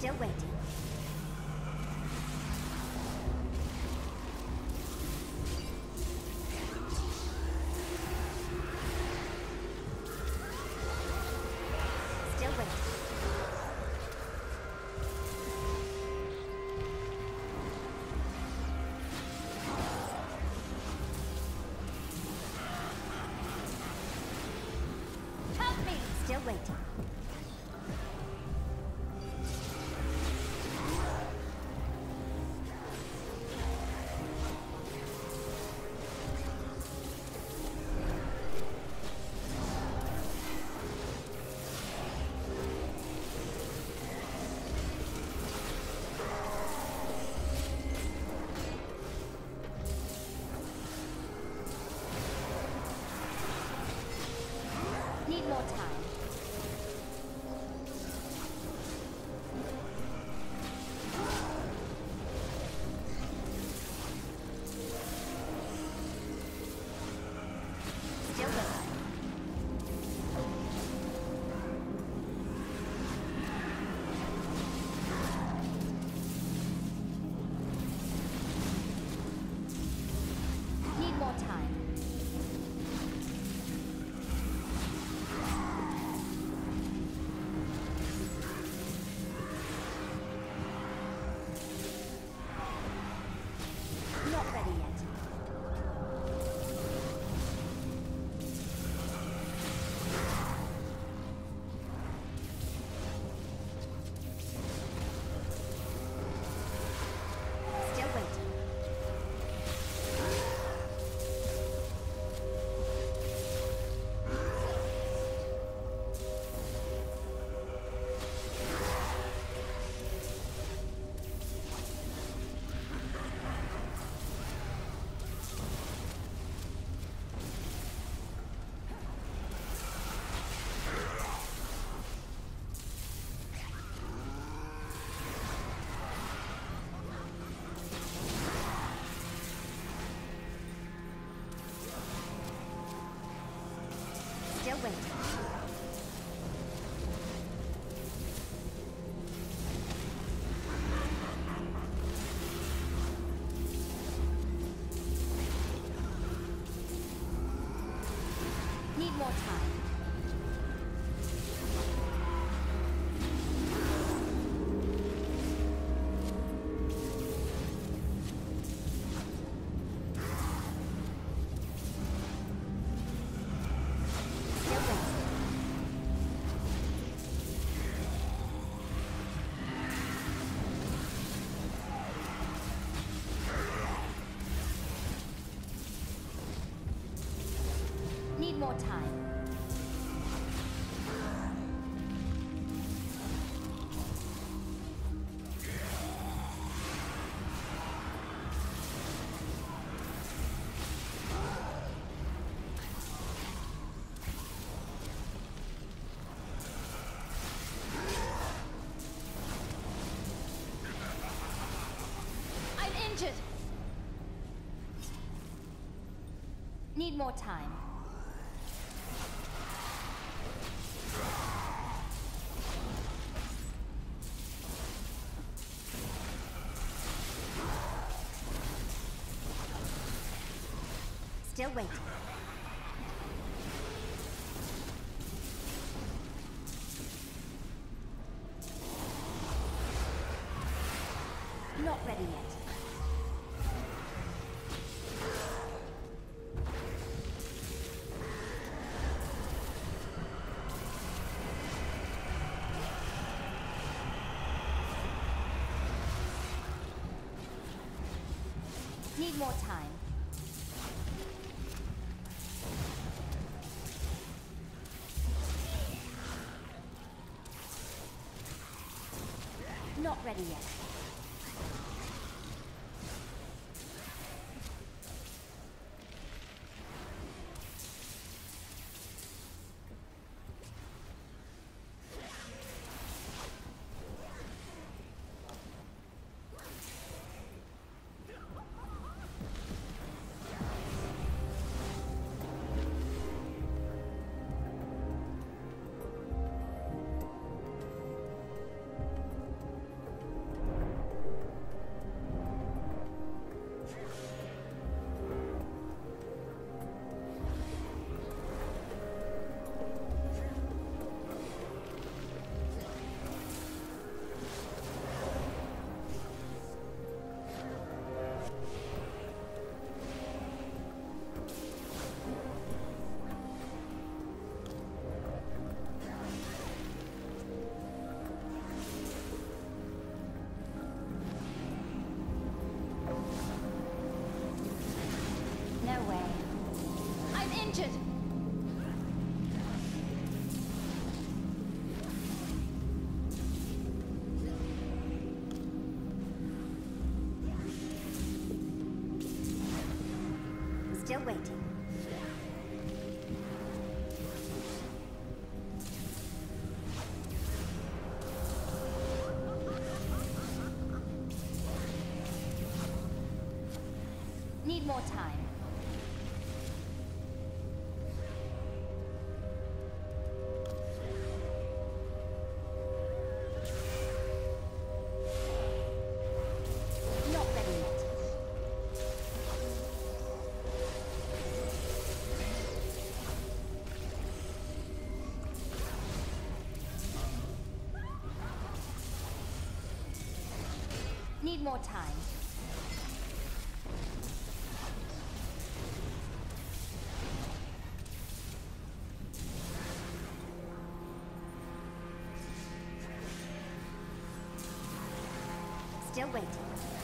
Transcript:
still waiting. Need more time. More time. I'm injured. Need more time. Still waiting. Not ready yet. Need more time. Not ready yet. Still waiting. Need more time. Need more time. Still waiting.